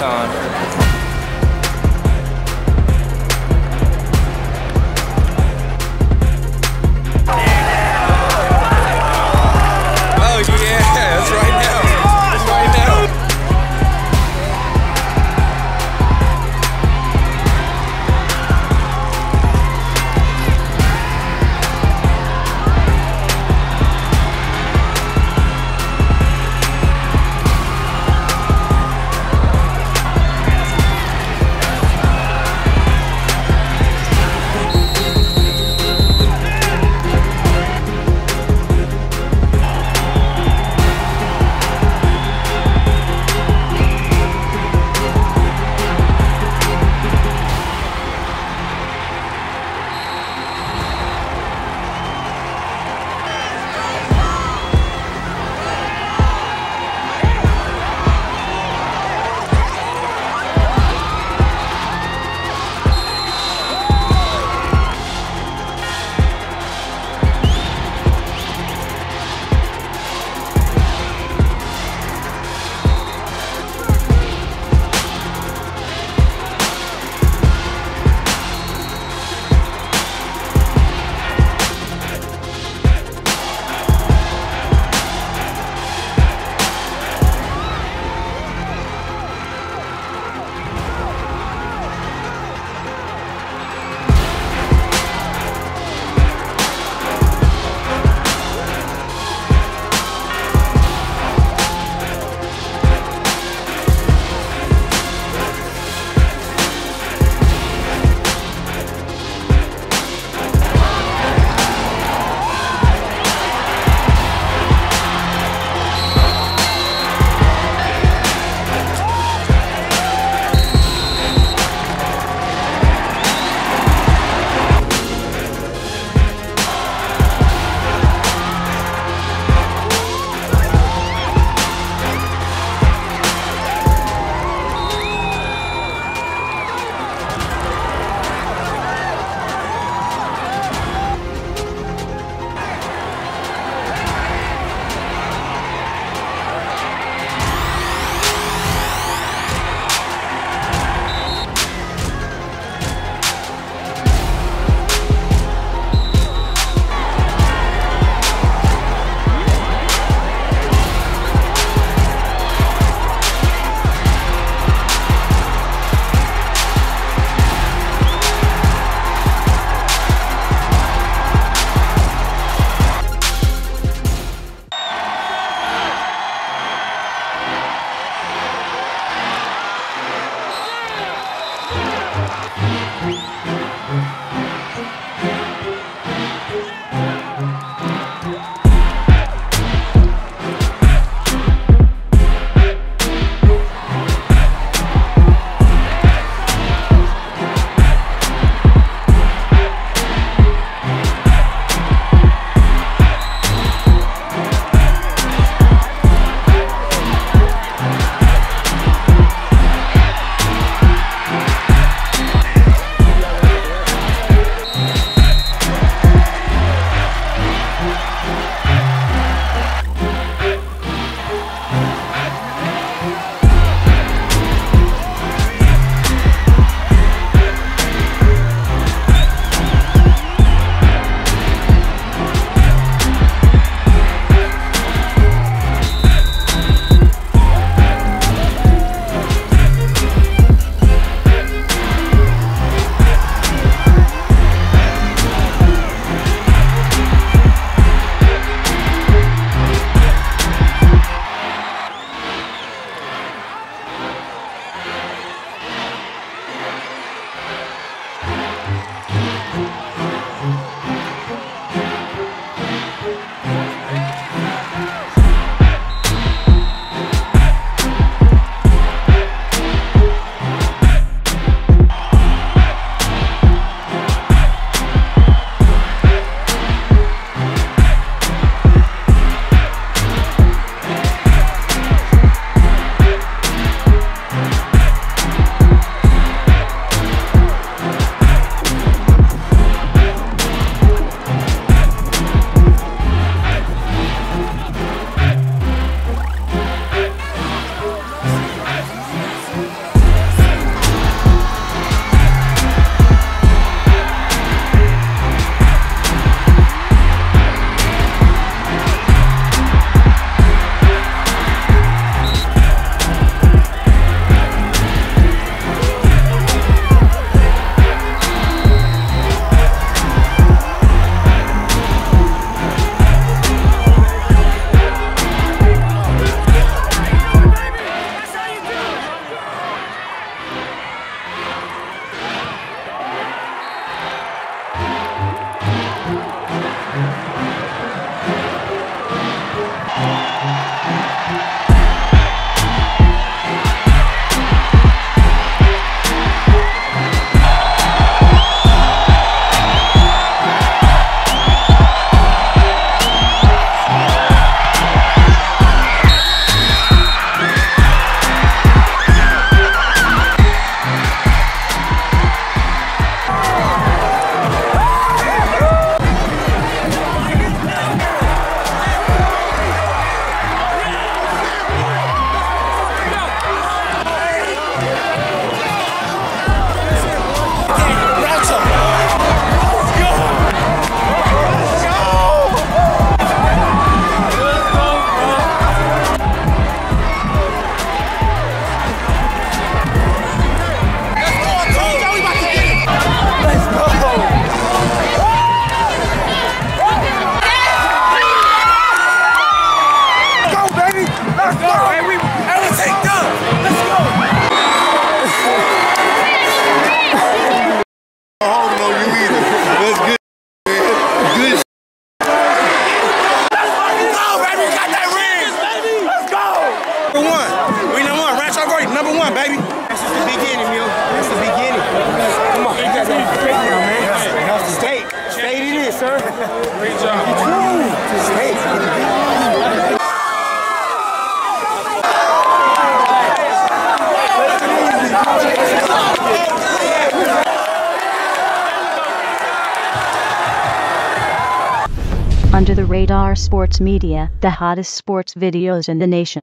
time. Baby. This is the beginning, Mule. This is the beginning. Come on. You got that straight now, man. State. State it is, sir. Great job. State. Under the Radar Sports Media, the hottest sports videos in the nation.